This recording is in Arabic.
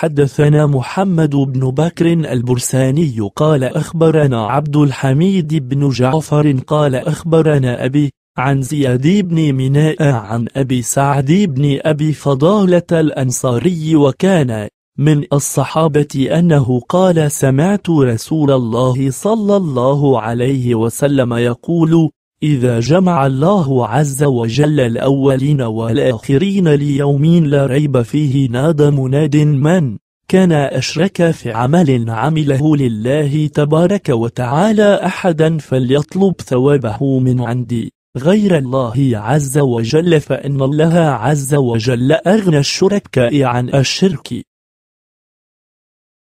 حدثنا محمد بن بكر البرساني قال أخبرنا عبد الحميد بن جعفر قال أخبرنا أبي عن زياد بن مناء عن أبي سعد بن أبي فضالة الأنصاري وكان من الصحابة أنه قال سمعت رسول الله صلى الله عليه وسلم يقول إذا جمع الله عز وجل الأولين والآخرين ليوم لا ريب فيه نادى مناد من كان أشرك في عمل عمله لله تبارك وتعالى أحدا فليطلب ثوابه من عندي غير الله عز وجل فإن الله عز وجل أغنى الشركاء عن الشرك.